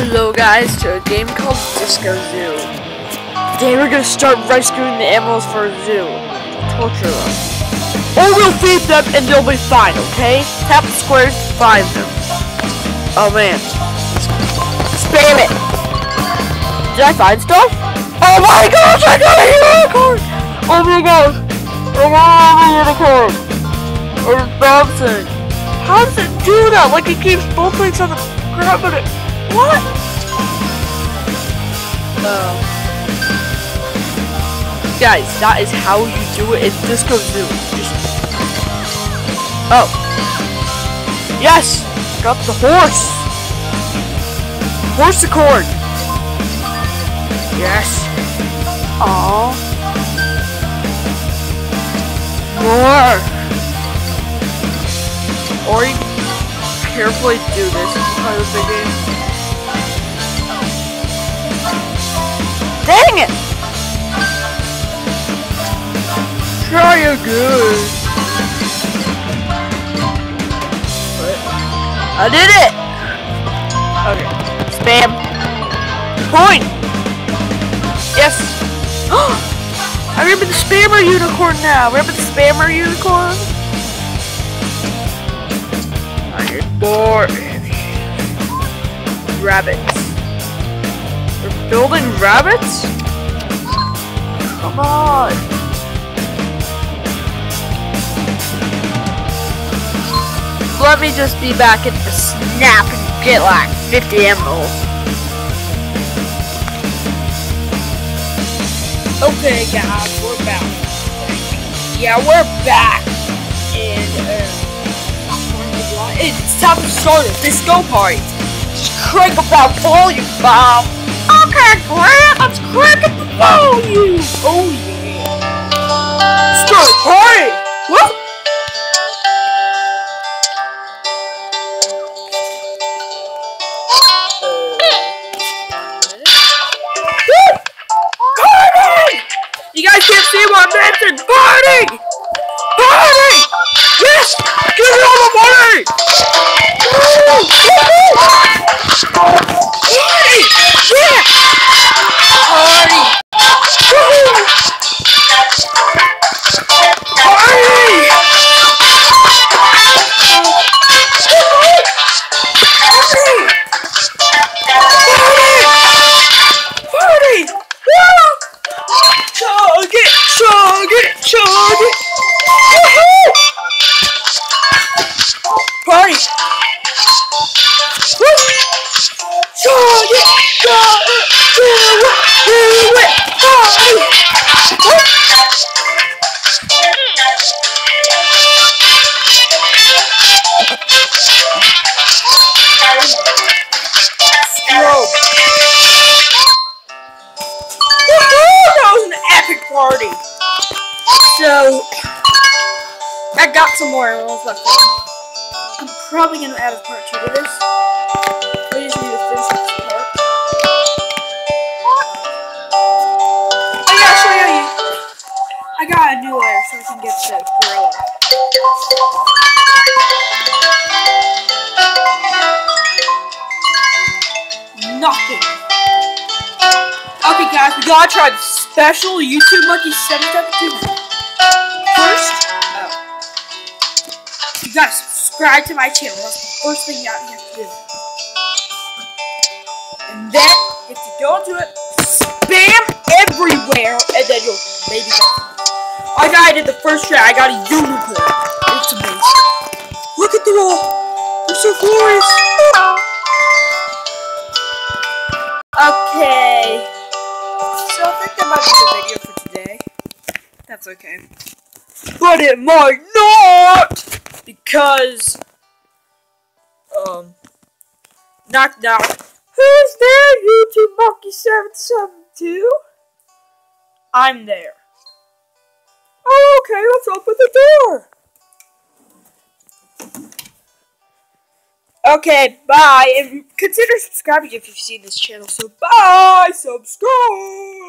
Hello guys to a game called Disco Zoo. Today we're gonna start rescuing the animals for a zoo. Torture them. Or we'll feed them and they'll be fine, okay? Tap the squares to find them. Oh man. Spam it! Did I find stuff? Oh my gosh, I got a unicorn! Oh my gosh! I got a unicorn! It's bouncing. How does it do that? Like it keeps legs on the ground, but it what? Oh. Guys, that is how you do it in Disco Zoo. Just... Oh. Yes! Got the horse! Horse accord! Yes! Aww. More! Or carefully do this part of the game. Dang it! Try again. What? I did it! Okay. Spam. Point! Yes! I remember the spammer unicorn now! Remember the spammer unicorn? I need more rabbits building rabbits? Come on. Let me just be back at the snap and get like 50 emeralds. Okay guys, we're back. Yeah, we're back. And uh, it's time to start a disco party. Just crank up that volume, Bob. Okay, Grant, let's crank up the volume! Oh yeah! Start party! What? You guys can't see what I mentioned! I got some more animals left on. I'm probably gonna add a part two to this. We just to gotta oh, show you. I got a new layer so I can get the gorilla. Nothing. Okay, guys, we gotta try this special YouTube Monkey 772. First, oh, you gotta subscribe to my channel. That's the first thing you have to do. And then, if you don't do it, spam everywhere, and then you'll maybe get I did the first try, I got a unicorn. It's amazing. Look at the wall. They're so glorious. That's okay. But it might not! Because, um, knock knock. Who's there, YouTube Monkey 772? I'm there. Oh, okay, let's open the door. Okay, bye, and consider subscribing if you've seen this channel, so bye, subscribe!